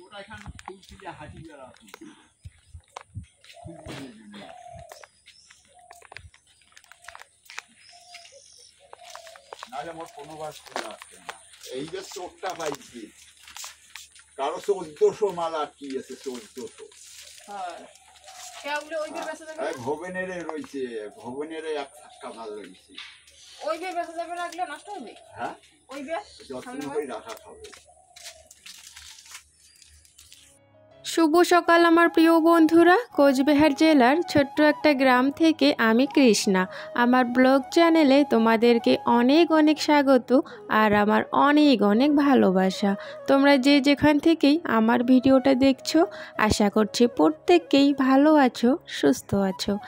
গোটা এখান তুলসিলে হাঁটি বেড়াতো নাহলে মোর কোনো ফুল আসছে না। এই যে চোখটা পাইছি কারও চোদ্দশো মাল আটকিয়েছে চোদ্দশো? হয়? ভবনের রয়েছে ভবনের এক থাক্কা মাল রয়েছে। ওই বের বেচা যাবে রাখলে নষ্ট হবে? হ্যাঁ? ওই বের যত্ন করে রাখা খাবে শুভ সকাল আমার প্রিয় বন্ধুরা। কোচবিহার জেলার ছোট্ট একটা গ্রাম থেকে আমি কৃষ্ণা। আমার ব্লগ চ্যানেলে তোমাদেরকে অনেক অনেক স্বাগত আর আমার অনেক অনেক ভালোবাসা। তোমরা যে যেখান থেকেই আমার ভিডিওটা দেখছ, আশা করছি প্রত্যেককেই ভালো আছো, সুস্থ আছো।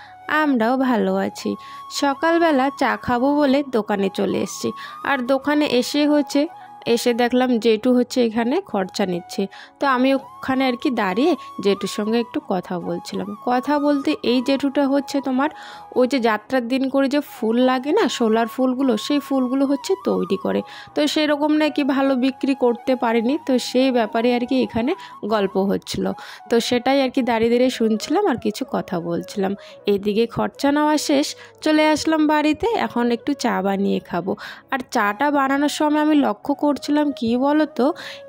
আমরাও ভালো আছি। সকালবেলা চা খাব বলে দোকানে চলে এসেছি। আর দোকানে এসে হচ্ছে এসে দেখলাম জেঠু হচ্ছে এখানে খরচা নিচ্ছে। তো আমি ওখানে আর কি দাঁড়িয়ে জেঠুর সঙ্গে একটু কথা বলছিলাম। কথা বলতে এই জেঠুটা হচ্ছে তোমার ওই যে যাত্রার দিন করে যে ফুল লাগে না, সোলার ফুলগুলো, সেই ফুলগুলো হচ্ছে তৈরি করে। তো সেরকম নাকি ভালো বিক্রি করতে পারেনি, তো সেই ব্যাপারে আর কি এখানে গল্প হচ্ছিল। তো সেটাই আর কি দাঁড়িয়ে দাঁড়িয়ে শুনছিলাম আর কিছু কথা বলছিলাম। এদিকে খরচা নেওয়া শেষ, চলে আসলাম বাড়িতে, এখন একটু চা বানিয়ে খাব। আর চাটা বানানোর সময় আমি লক্ষ্য করছিলাম কি বলো তো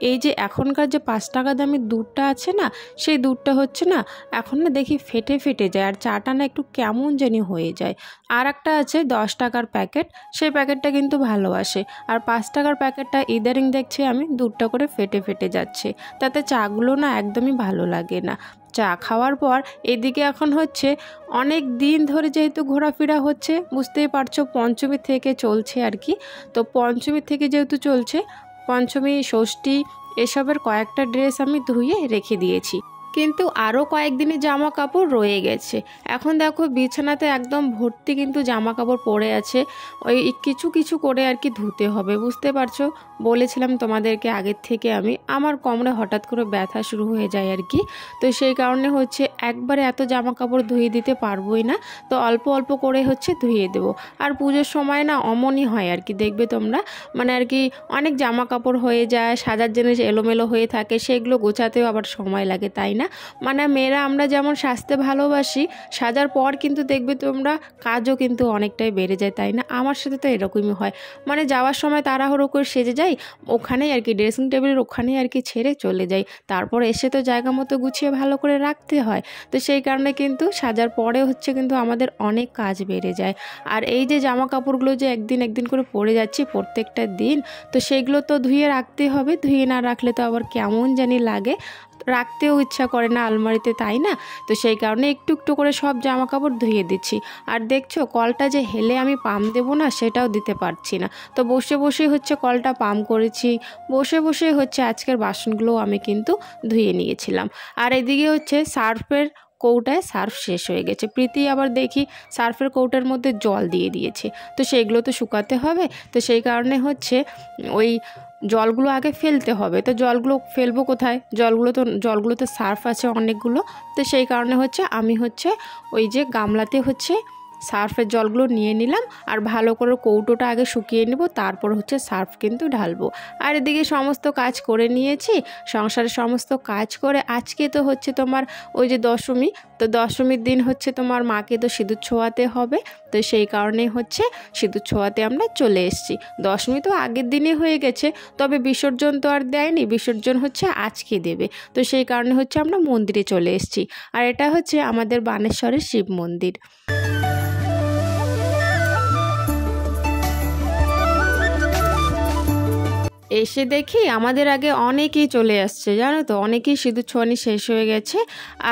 এই যে এখনকার যে পাঁচ টাকা দামি দুধটা আছে না, সেই দুধটা হচ্ছে না, এখন না দেখি ফেটে ফেটে যায় আর চাটা না একটু কেমন জানি হয়ে যায়। আর একটা আছে দশ টাকার প্যাকেট, সেই প্যাকেটটা কিন্তু ভালো আসে। আর পাঁচ টাকার প্যাকেটটা ইদারিং দেখছি আমি দুধটা করে ফেটে ফেটে যাচ্ছে। তাতে চাগুলো না একদমই ভালো লাগে না। চা খাওয়ার পর এদিকে এখন হচ্ছে অনেক দিন ধরে যেহেতু ঘোরাফেরা হচ্ছে, বুঝতেই পারছ পঞ্চমী থেকে চলছে আর কি। তো পঞ্চমী থেকে যেহেতু চলছে, পঞ্চমী, ষষ্ঠী এসবের কয়েকটা ড্রেস আমি ধুয়ে রেখে দিয়েছি। কিন্তু আরও কয়েকদিনের জামা কাপড় রয়ে গেছে। এখন দেখো বিছানাতে একদম ভর্তি কিন্তু জামা কাপড় পরে আছে। ওই কিছু কিছু করে আর কি ধুতে হবে, বুঝতে পারছ? বলেছিলাম তোমাদেরকে আগের থেকে আমি, আমার কোমরে হঠাৎ করে ব্যথা শুরু হয়ে যায় আর কি। তো সেই কারণে হচ্ছে একবারে এত জামা কাপড় ধুয়ে দিতে পারবোই না, তো অল্প অল্প করে হচ্ছে ধুয়ে দেবো। আর পুজোর সময় না অমনই হয় আর কি, দেখবে তোমরা? মানে আর কি অনেক জামা কাপড় হয়ে যায়, সাজার জিনিস এলোমেলো হয়ে থাকে, সেগুলো গোছাতেও আবার সময় লাগে, তাই না? মানে মেয়েরা আমরা যেমন সাজতে ভালোবাসি, সাজার পর কিন্তু দেখবে তোমরা কাজও কিন্তু অনেকটাই বেড়ে যায়, তাই না? আমার সাথে তো এরকমই হয়। মানে যাওয়ার সময় তাড়াহুড়ো করে সেজে যাই, ওখানেই আর কি ড্রেসিং টেবিলের ওখানেই আর কি ছেড়ে চলে যাই। তারপর এসে তো জায়গা মতো গুছিয়ে ভালো করে রাখতে হয়। তো সেই কারণে কিন্তু সাজার পরে হচ্ছে কিন্তু আমাদের অনেক কাজ বেড়ে যায়। আর এই যে জামা কাপড়গুলো যে একদিন একদিন করে পরে যাচ্ছি প্রত্যেকটা দিন, তো সেগুলো তো ধুয়ে রাখতে হবে। ধুয়ে না রাখলে তো আবার কেমন জানি লাগে। রাখতেও ইচ্ছা করে না আলমারিতে, তাই না? তো সেই কারণে একটু একটু করে সব জামা কাপড় ধুয়ে দিচ্ছি। আর দেখছ, কলটা যে হেলে আমি পাম দেবো না, সেটাও দিতে পারছি না। তো বসে বসে হচ্ছে কলটা পাম করেছি। বসে বসে হচ্ছে আজকের বাসনগুলো আমি কিন্তু ধুয়ে নিয়েছিলাম। আর এদিকে হচ্ছে সার্ফের কৌটায় সার্ফ শেষ হয়ে গেছে। প্রীতি আবার দেখি সার্ফের কৌটার মধ্যে জল দিয়ে দিয়েছে। তো সেগুলো তো শুকাতে হবে। তো সেই কারণে হচ্ছে ওই জলগুলো আগে ফেলতে হবে। তো জলগুলো ফেলব কোথায়? জলগুলো তো, জলগুলোতে সার্ফ আছে অনেকগুলো। তো সেই কারণে হচ্ছে আমি হচ্ছে ওই যে গামলাতে হচ্ছে সার্ফের জলগুলো নিয়ে নিলাম আর ভালো করে কৌটোটা আগে শুকিয়ে নেব, তারপর হচ্ছে সার্ফ কিন্তু ঢালবো। আর এদিকে সমস্ত কাজ করে নিয়েছি, সংসারের সমস্ত কাজ করে আজকে তো হচ্ছে তোমার ওই যে দশমী, তো দশমীর দিন হচ্ছে তোমার মাকে তো সিঁদুর ছোঁয়াতে হবে, তো সেই কারণেই হচ্ছে সিঁদুর ছোঁয়াতে আমরা চলে এসেছি। দশমী তো আগের দিনে হয়ে গেছে, তবে বিসর্জন তো আর দেয়নি, বিসর্জন হচ্ছে আজকে দেবে, তো সেই কারণে হচ্ছে আমরা মন্দিরে চলে এসেছি। আর এটা হচ্ছে আমাদের বানেশ্বরের শিব মন্দির। এসে দেখি আমাদের আগে অনেকেই চলে আসছে, জানো তো? অনেকেই সিঁদুর ছোঁয়ানি শেষ হয়ে গেছে।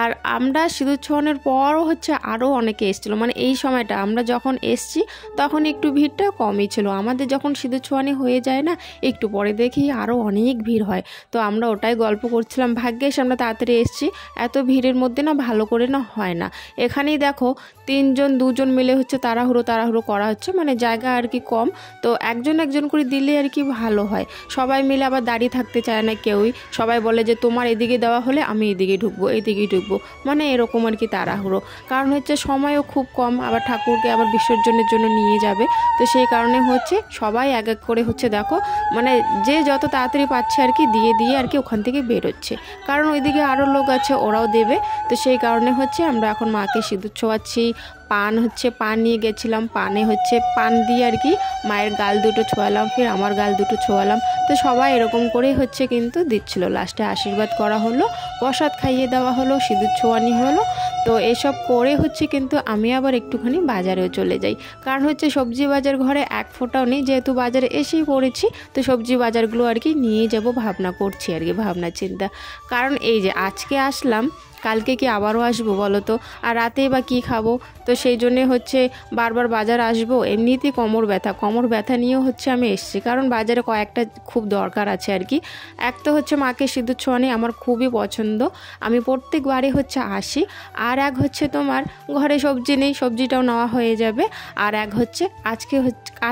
আর আমরা সিঁদুর ছোঁয়ানোর পরও হচ্ছে আরও অনেকে এসেছিল। মানে এই সময়টা আমরা যখন এসছি, তখন একটু ভিড়টা কমই ছিল। আমাদের যখন সিঁদুর ছোঁয়ানি হয়ে যায় না, একটু পরে দেখি আরও অনেক ভিড় হয়। তো আমরা ওটাই গল্প করছিলাম ভাগ্যেস আমরা তাড়াতাড়ি এসছি। এত ভিড়ের মধ্যে না ভালো করে না হয় না। এখানেই দেখো তিনজন, দুজন মিলে হচ্ছে তাড়াহুড়ো তাড়াহুড়ো করা হচ্ছে। মানে জায়গা আর কি কম। তো একজন একজন করে দিলে আর কি ভালো হয়। সবাই মিলে আবার দাঁড়িয়ে থাকতে চায় না কেউই। সবাই বলে যে, তোমার এদিকে দেওয়া হলে আমি এদিকে ঢুকবো, এদিকেই ঢুকবো। মানে এরকম আর কি তাড়াহুড়ো। কারণ হচ্ছে সময়ও খুব কম। আবার ঠাকুরকে আবার বিসর্জনের জন্য নিয়ে যাবে। তো সেই কারণে হচ্ছে সবাই এক এক করে হচ্ছে দেখো মানে যে যত তাড়াতাড়ি পাচ্ছে আর কি দিয়ে দিয়ে আর কি ওখান থেকে বেরোচ্ছে। কারণ ওইদিকে আরও লোক আছে, ওরাও দেবে। তো সেই কারণে হচ্ছে আমরা এখন মাকে সিঁদুর ছোঁয়াচ্ছি। পান হচ্ছে, পান নিয়ে গেছিলাম, পানে হচ্ছে, পান দিয়ে আর কি মায়ের গাল দুটো ছোঁয়ালাম, ফির আমার গাল দুটো ছোঁয়ালাম। তো সবাই এরকম করেই হচ্ছে কিন্তু দিচ্ছিল। লাস্টে আশীর্বাদ করা হলো, প্রসাদ খাইয়ে দেওয়া হলো, সিঁদুর ছোঁয়ানি হলো। তো এসব করে হচ্ছে কিন্তু আমি আবার একটুখানি বাজারেও চলে যাই। কারণ হচ্ছে সবজি বাজার ঘরে এক ফোঁটাও নেই। যেহেতু বাজারে এসেই পড়েছি, তো সবজি বাজারগুলো আর কি নিয়ে যাব ভাবনা করছি আর কি, ভাবনা চিন্তা। কারণ এই যে আজকে আসলাম কালকে কি আবারও আসব বলো তো? আর রাতেই বা কী খাব? তো সেই জন্যে হচ্ছে বারবার বাজার আসব। এমনিতেই কোমর ব্যথা। কোমর ব্যথা নিয়েও হচ্ছে আমি এসেছি। কারণ বাজারে কয়েকটা খুব দরকার আছে আর কি। এক তো হচ্ছে মাকে সিঁদুর ছোঁয়ানি আমার খুবই পছন্দ। আমি প্রত্যেকবারে হচ্ছে আসি। আর এক হচ্ছে তোমার ঘরে সবজি নেই, সবজিটাও নেওয়া হয়ে যাবে। আর এক হচ্ছে আজকে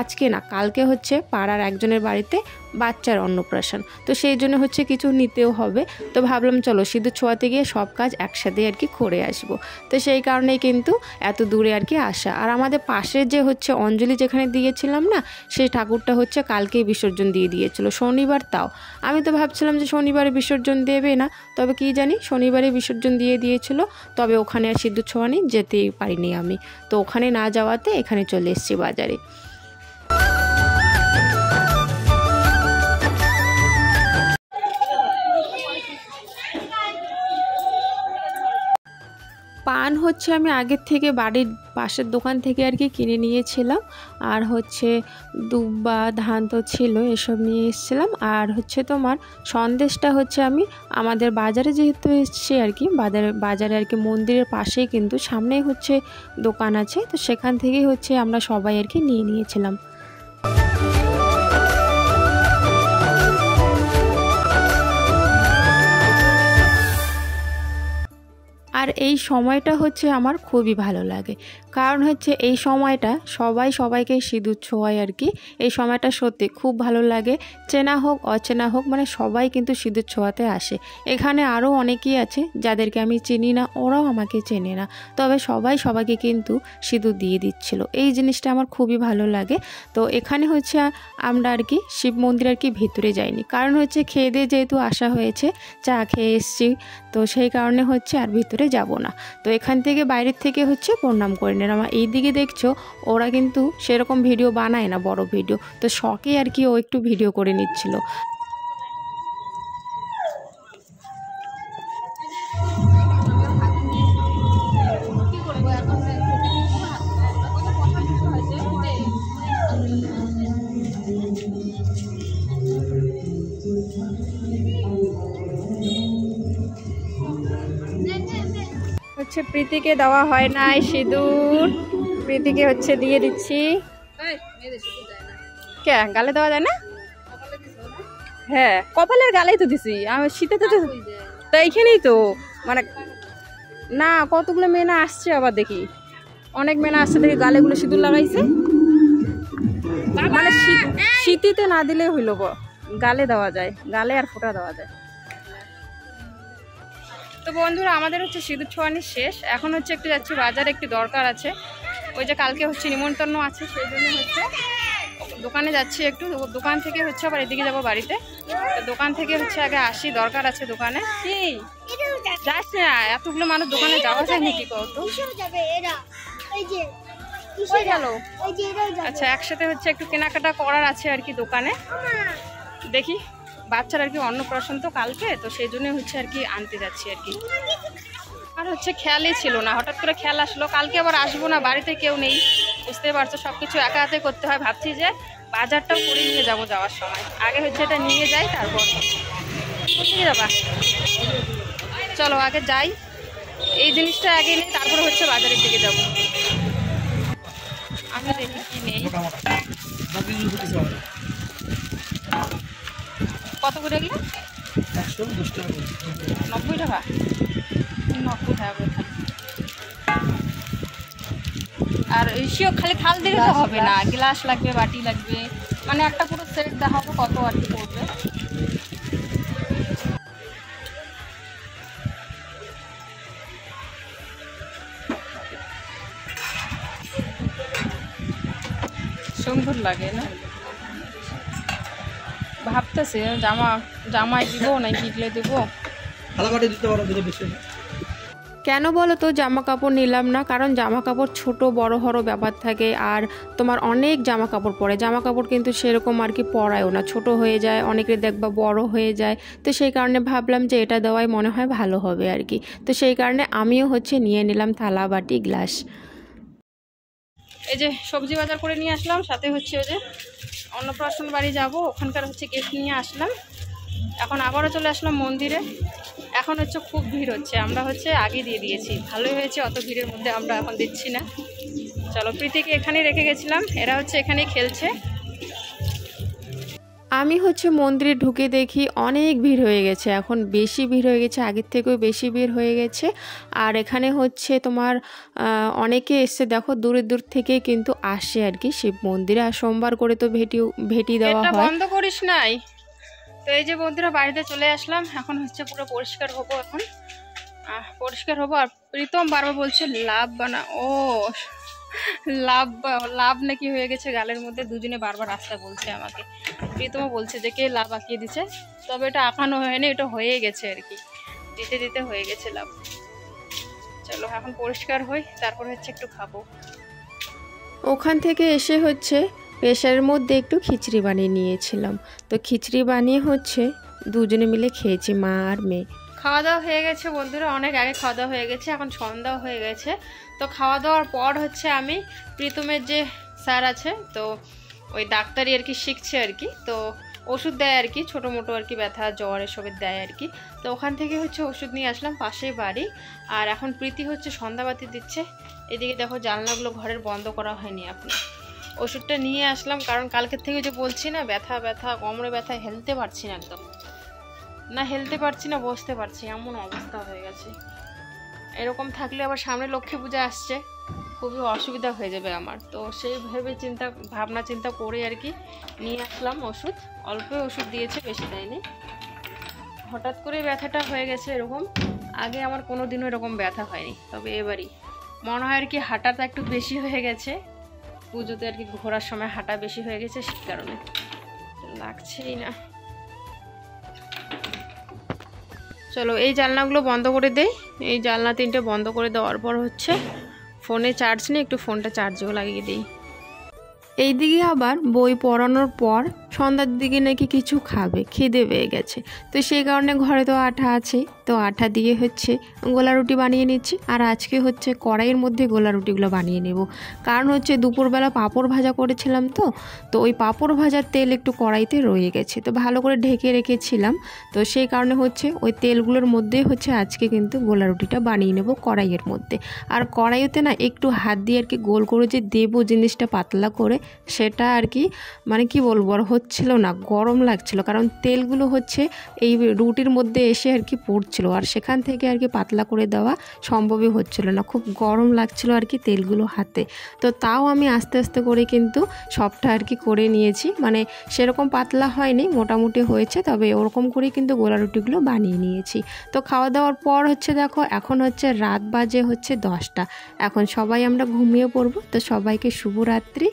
আজকে না, কালকে হচ্ছে পাড়ার একজনের বাড়িতে বাচ্চার অন্নপ্রাশন। তো সেই জন্য হচ্ছে কিছু নিতেও হবে। তো ভাবলাম, চলো সিঁদুর ছোঁয়াতে গিয়ে সব কাজ একসাথে আর কি করে আসব। তো সেই কারণেই কিন্তু এত দূরে আর কি আসা। আর আমাদের পাশের যে হচ্ছে অঞ্জলি যেখানে দিয়েছিলাম না, সেই ঠাকুরটা হচ্ছে কালকেই বিসর্জন দিয়ে দিয়েছিল। শনিবার তাও। আমি তো ভাবছিলাম যে শনিবারে বিসর্জন দেবে না। তবে কি জানি, শনিবারে বিসর্জন দিয়ে দিয়েছিল। তবে ওখানে আর সিঁদুর ছোঁয়ানি যেতেই পারিনি আমি। তো ওখানে না যাওয়াতে এখানে চলে এসেছি বাজারে। পান হচ্ছে আমি আগের থেকে বাড়ির পাশের দোকান থেকে আর কি কিনে নিয়েছিলাম। আর হচ্ছে দুব্বা, ধান তো ছিল, এসব নিয়ে এসেছিলাম। আর হচ্ছে তোমার সন্দেশটা হচ্ছে আমি আমাদের বাজারে যেহেতু এসেছি আর কি, বাজারে বাজারে আর কি মন্দিরের পাশেই কিন্তু সামনেই হচ্ছে দোকান আছে। তো সেখান থেকেই হচ্ছে আমরা সবাই আর কি নিয়ে নিয়েছিলাম। আর এই সময়টা হচ্ছে আমার খুবই ভালো লাগে। কারণ হচ্ছে এই সময়টা সবাই সবাইকে সিঁদুর ছোঁয়ায় আর কি। এই সময়টা সত্যি খুব ভালো লাগে। চেনা হোক, অচেনা হোক মানে সবাই কিন্তু সিঁদুর ছোঁয়াতে আসে। এখানে আরও অনেকেই আছে যাদেরকে আমি চিনি না, ওরাও আমাকে চেনে না। তবে সবাই সবাইকে কিন্তু সিঁদুর দিয়ে দিচ্ছিল। এই জিনিসটা আমার খুবই ভালো লাগে। তো এখানে হচ্ছে আমরা আর কি শিব মন্দির আর কি ভিতরে যাইনি। কারণ হচ্ছে খেয়ে দিয়ে যেহেতু আসা হয়েছে, চা খেয়ে এসছি। তো সেই কারণে হচ্ছে আর ভিতরে যাব না। তো এখান থেকে বাইরের থেকে হচ্ছে প্রণাম করে নিলাম এই দিকে দেখছ, ওরা কিন্তু সেরকম ভিডিও বানায় না, বড় ভিডিও তো শখে আর কি ও একটু ভিডিও করে নিচ্ছিল। হচ্ছে প্রীতিকে দেওয়া হয় নাই সিঁদুর। প্রীতিকে হচ্ছে দিয়ে দিচ্ছি। কে? গালে দেওয়া যায় না? হ্যাঁ কপালের গালেই তো দিছি। আমি শীতে তো তো এইখানেই তো। মানে না কতগুলো মেনা আসছে আবার দেখি। অনেক মেনা আসছে দেখি গালেগুলো সিঁদুর লাগাইছে। মানে শীত- শীতিতে না দিলে হইল গো। গালে দেওয়া যায়। গালে আর ফোঁটা দেওয়া যায়। তো বন্ধুরা আমাদের হচ্ছে সিঁদুর ছোঁয়ানি শেষ। এখন হচ্ছে একটু যাচ্ছি বাজারে একটু দরকার আছে। ওই যে কালকে হচ্ছে নিমন্ত্রণ আছে সেই জন্য হচ্ছে দোকানে যাচ্ছি একটু। দোকান থেকে হচ্ছে আবার এদিকে যাব বাড়িতে। তো দোকান থেকে হচ্ছে আগে আসি দরকার আছে দোকানে। কি? যাস না এতগুলো মানুষ দোকানে যাওয়া যায় নাকি কত আচ্ছা একসাথে হচ্ছে একটু কেনাকাটা করার আছে আর কি দোকানে। দেখি। বাচ্চার আর কি অন্নপ্রাশন তো কালকে, তো সেই জন্য হচ্ছে আর কি আনতে যাচ্ছি আর কি। আর হচ্ছে খেয়ালই ছিল না, হঠাৎ করে খেয়াল আসলো, কালকে আবার আসব না, বাড়িতে কেউ নেই। বুঝতে পারছ সব কিছু একা হাতে করতে হয়, ভাবছি যে বাজারটাও করে নিয়ে যাব যাওয়ার সময়। আগে হচ্ছে এটা নিয়ে যাই, তারপর কোথায় যাবা চলো, আগে যাই। এই জিনিসটা আগে নিই তারপরে হচ্ছে বাজারের দিকে যাব। আমি দেখি কি নেই। নব্বই টাকা? নব্বই হ্যাঁ, টাকা আর এসিও খালি থাল দিলে তো হবে না, গ্লাস লাগবে, বাটি লাগবে মানে একটা পুরো সেট দেখাবো কত আর কি পড়বে। সুন্দর লাগে না? ভাবতেছে জামা জামায় দিব নাকি ইগলে দিব? দিতে পারো কেন বলো তো জামা কাপড় নিলাম না কারণ জামা কাপড় ছোট বড় হড় ব্যাপার থাকে আর তোমার অনেক জামা কাপড় পরে। জামা কাপড় কিন্তু সেরকম আর কি পরায়ও না ছোট হয়ে যায় অনেকে দেখবা বড় হয়ে যায়। তো সেই কারণে ভাবলাম যে এটা দেওয়াই মনে হয় ভালো হবে আর কি। তো সেই কারণে আমিও হচ্ছে নিয়ে নিলাম থালা বাটি গ্লাস। এই যে সবজি বাজার করে নিয়ে আসলাম, সাথে হচ্ছে ওই যে অন্নপ্রাশন বাড়ি যাব, ওখানকার হচ্ছে গিফট নিয়ে আসলাম। এখন আবারও চলে আসলাম মন্দিরে। এখন হচ্ছে খুব ভিড় হচ্ছে, আমরা হচ্ছে আগে দিয়ে দিয়েছি। ভালোই হয়েছে, অত ভিড়ের মধ্যে আমরা এখন দিচ্ছি না। চলো প্রীতিকে এখানেই রেখে গেছিলাম, এরা হচ্ছে এখানেই খেলছে। আমি হচ্ছে মন্দিরে ঢুকে দেখি অনেক ভিড় হয়ে গেছে। এখন বেশি ভিড় হয়ে গেছে আগের থেকেও বেশি ভিড় হয়ে গেছে। আর এখানে হচ্ছে তোমার অনেকে এসছে দেখো দূরের দূর থেকে কিন্তু আসে আর কি। শিব মন্দিরে আর সোমবার করে তো ভেটি ভেটি দেওয়া হয়। বন্ধ করিস নাই? তো এই যে বন্ধুরা বাড়িতে চলে আসলাম। এখন হচ্ছে পুরো পরিষ্কার হব এখন। পরিষ্কার হব। আর প্রীতম বারবার বলছে লাভ বানা ও লাভ বা- লাভ নাকি হয়ে গেছে গালের মধ্যে। দুজনে বারবার রাস্তা বলছে আমাকে। প্রীতমও বলছে যে কে লাভ আঁকিয়ে দিছে? তবে এটা আঁকানো হয়নি এটা হয়ে গেছে আর কি। দিতে দিতে হয়ে গেছে লাভ চলো এখন পরিষ্কার হই তারপর হচ্ছে একটু খাব। ওখান থেকে এসে হচ্ছে প্রেশারের মধ্যে একটু খিচড়ি বানিয়ে নিয়েছিলাম। তো খিচড়ি বানিয়ে হচ্ছে দুজনে মিলে খেয়েছি মা আর মেয়ে। খাওয়া দাওয়া হয়ে গেছে বন্ধুরা অনেক আগে খাওয়া দাওয়া হয়ে গেছে এখন সন্ধ্যাও হয়ে গেছে। তো খাওয়া দাওয়ার পর হচ্ছে আমি প্রীতমের যে স্যার আছে তো ওই ডাক্তারি আর কি শিখছে আর কি। তো ওষুধ দেয় আর কি, ছোটো মোটো আর কি ব্যথা, জ্বর এসবের দেয় আর কি। তো ওখান থেকে হচ্ছে ওষুধ নিয়ে আসলাম পাশেই বাড়ি। আর এখন প্রীতি হচ্ছে সন্ধ্যাবাতি দিচ্ছে। এদিকে দেখো জানলাগুলো ঘরের বন্ধ করা হয়নি এখন। ওষুধটা নিয়ে আসলাম, কারণ কালকের থেকে যে বলছি না, ব্যথা ব্যথা, কোমরে ব্যথা, হেলতে পারছি না একদম। না হেলতে পারছি না, বসতে পারছি, এমন অবস্থা হয়ে গেছে। এরকম থাকলে আবার সামনে লক্ষ্মী পূজা আসছে। খুবই অসুবিধা হয়ে যাবে আমার। তো সেই ভেবে চিন্তা, ভাবনা চিন্তা করে আর কি নিয়ে আসলাম ওষুধ। অল্প ওষুধ দিয়েছে, বেশি দেয়নি। হঠাৎ করে ব্যথাটা হয়ে গেছে এরকম। আগে আমার কোনো দিনও এরকম ব্যথা হয়নি, তবে এবারই। মনে হয় আর কি হাঁটাটা একটু বেশি হয়ে গেছে। পুজোতে আর কি ঘোরার সময় হাঁটা বেশি হয়ে গেছে সেই কারণে। লাগছেই না। চলো এই জানলাগুলো বন্ধ করে দেই। এই জানলা তিনটে বন্ধ করে দেওয়ার পর হচ্ছে ফোনে চার্জ নেই একটু ফোনটা চার্জেও লাগিয়ে দিই। এইদিকে আবার বই পড়ানোর পর সন্ধ্যার দিকে নাকি কিছু খাবে, খিদে পেয়ে গেছে। তো সেই কারণে ঘরে তো আঠা আছে। তো আঠা দিয়ে হচ্ছে গোলা রুটি বানিয়ে নিচ্ছি। আর আজকে হচ্ছে কড়াইয়ের মধ্যে গোলা রুটিগুলো বানিয়ে নেব। কারণ হচ্ছে দুপুরবেলা পাঁপড় ভাজা করেছিলাম তো তো ওই পাঁপড় ভাজার তেল একটু কড়াইতে রয়ে গেছে। তো ভালো করে ঢেকে রেখেছিলাম। তো সেই কারণে হচ্ছে ওই তেলগুলোর মধ্যে হচ্ছে আজকে কিন্তু গোলা রুটিটা বানিয়ে নেব কড়াইয়ের মধ্যে। আর কড়াইতে না একটু হাত দিয়ে আর কি গোল করে যে দেবো জিনিসটা পাতলা করে, সেটা আর কি মানে কি বলব, আর হচ্ছিল না, গরম লাগছিল। কারণ তেলগুলো হচ্ছে এই রুটির মধ্যে এসে আর কি পড়ছিল। আর সেখান থেকে আর কি পাতলা করে দেওয়া সম্ভবই হচ্ছিল না। খুব গরম লাগছিল আর কি তেলগুলো হাতে। তো তাও আমি আস্তে আস্তে করে কিন্তু সবটা আর কি করে নিয়েছি। মানে সেরকম পাতলা হয়নি, মোটামুটি হয়েছে। তবে ওরকম করেই কিন্তু গোলা রুটিগুলো বানিয়ে নিয়েছি। তো খাওয়া দাওয়ার পর হচ্ছে দেখো, এখন হচ্ছে রাত বাজে হচ্ছে দশটা। এখন সবাই আমরা ঘুমিয়ে পড়ব। তো সবাইকে শুভরাত্রি।